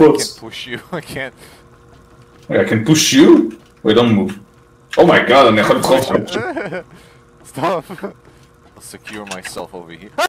I can push you. I can't. Wait, I can push you? Wait, don't move. Oh my god, I'm Stop. I'll secure myself over here.